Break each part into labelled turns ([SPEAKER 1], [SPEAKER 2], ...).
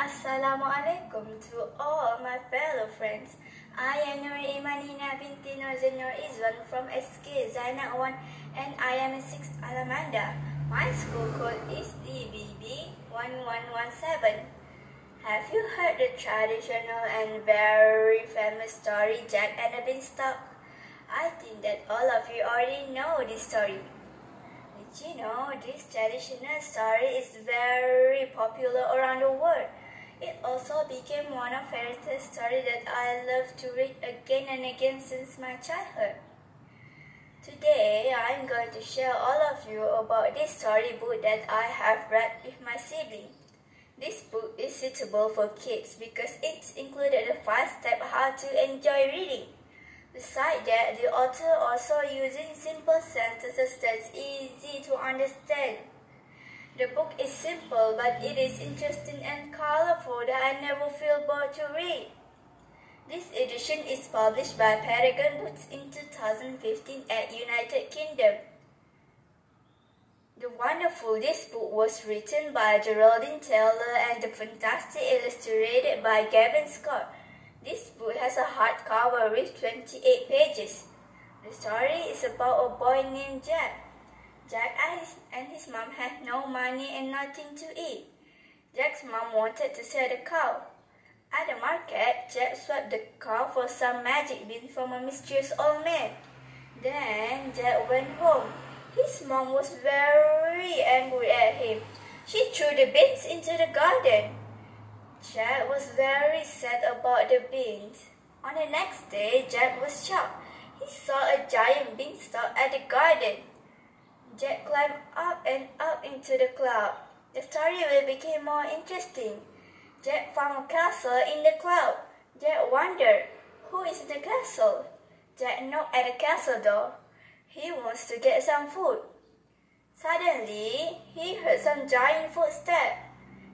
[SPEAKER 1] Assalamualaikum to all my fellow friends. I am Nurin Imanina binti Nor Izuan from SK Zainab 1 and I am in 6th Alamanda. My school code is DBB 1117. Have you heard the traditional and very famous story Jack and the Beanstalk? I think that all of you already know this story. Did you know this traditional story is very popular around the world? It also became one of fairy stories that I love to read again and again since my childhood. Today, I'm going to share all of you about this storybook that I have read with my sibling. This book is suitable for kids because it included the five-step how to enjoy reading. Besides that, the author also using simple sentences that's easy to understand. The book is simple, but it is interesting and colorful that I never feel bored to read. This edition is published by Penguin Books in 2015 at United Kingdom. The wonderful this book was written by Geraldine Taylor and the fantastic illustrated by Gavin Scott. This book has a hardcover with 28 pages. The story is about a boy named Jack. Jack and his, and his mom had no money and nothing to eat. Jack's mom wanted to sell the cow. At the market, Jack swapped the cow for some magic beans from a mysterious old man. Then Jack went home. His mom was very angry at him. She threw the beans into the garden. Jack was very sad about the beans. On the next day, Jack was shocked. He saw a giant beanstalk at the garden. Jack climbed up and up into the cloud. The story will become more interesting. Jack found a castle in the cloud. Jack wondered, who is the castle? Jack knocked at the castle door. He wants to get some food. Suddenly, he heard some giant footsteps.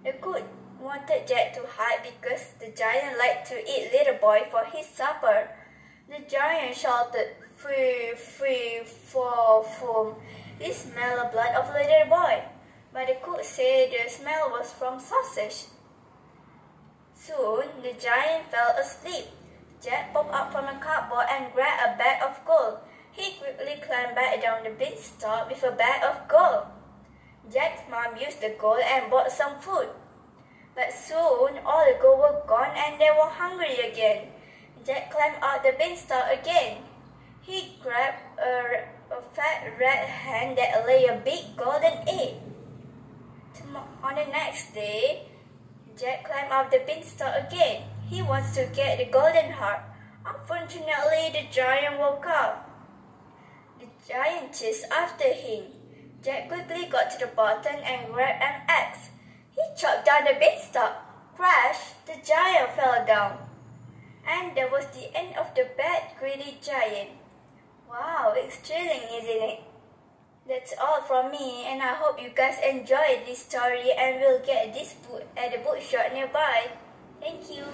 [SPEAKER 1] The cook wanted Jack to hide because the giant liked to eat little boy for his supper. The giant shouted, free, free, for, for. He smelled the blood of little boy, but the cook said the smell was from sausage. Soon, the giant fell asleep. Jack popped up from a cupboard and grabbed a bag of gold. He quickly climbed back down the beanstalk with a bag of gold. Jack's mom used the gold and bought some food. But soon, all the gold were gone and they were hungry again. Jack climbed out the beanstalk again. He grabbed a a fat red hen that lay a big golden egg. On the next day, Jack climbed up the beanstalk again. He wants to get the golden heart. Unfortunately, the giant woke up. The giant chased after him. Jack quickly got to the bottom and grabbed an axe. He chopped down the beanstalk. Crash! The giant fell down. And that was the end of the bad, greedy giant. Wow, it's thrilling, isn't it? That's all from me, and I hope you guys enjoyed this story and will get this book at the bookshop nearby. Thank you.